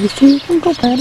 미친 거 봐라.